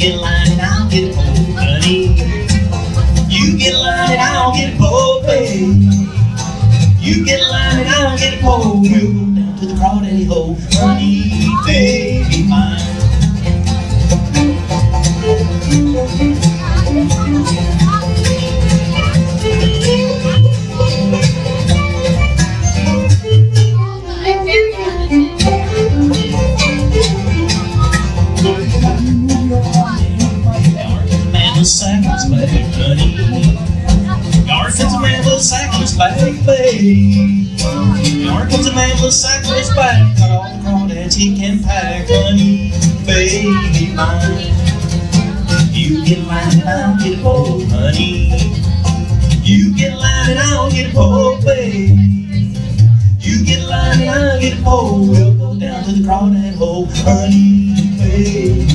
get lined and I'll get bold, honey. You get lined and I'll get bold, babe. You get lined and I'll get bold. We'll go down to the broad alley hole, honey, baby mine. Man with sack on his back, honey. Yard comes a man with a sack his back, babe. Yard comes a man with a sack on his back. Got all the crawdads he can pack, honey, baby mine. You get line and I'll get pole, honey. You get line and I'll get pole, babe. You get line and I'll get pole. We'll go down to the crawdad hole, honey, baby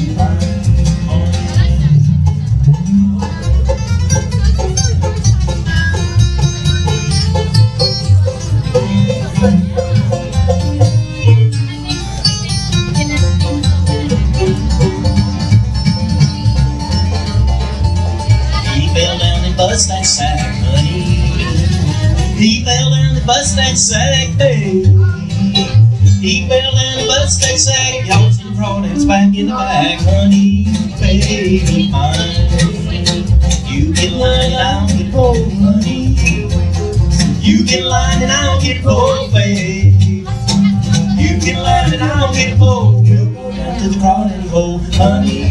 He fell down and bust that sack, honey. He fell down and bust that sack, hey. He fell down and bust that sack. Y'all the crawdads back in the back, honey, baby mine. You get line and I'll get pole, honey. You get line and I'll get pole, go to the crawdad hole, honey,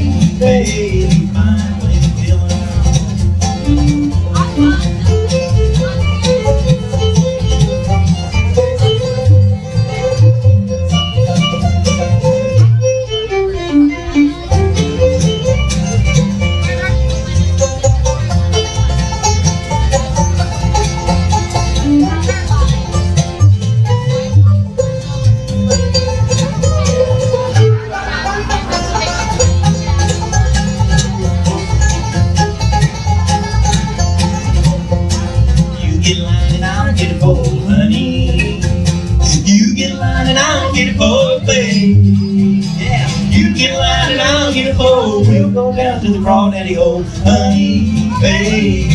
a honey. You get line and I'll get a pole, babe. Yeah. You get line and I'll get a pole. We'll go down to the crawdaddy hole, honey, baby.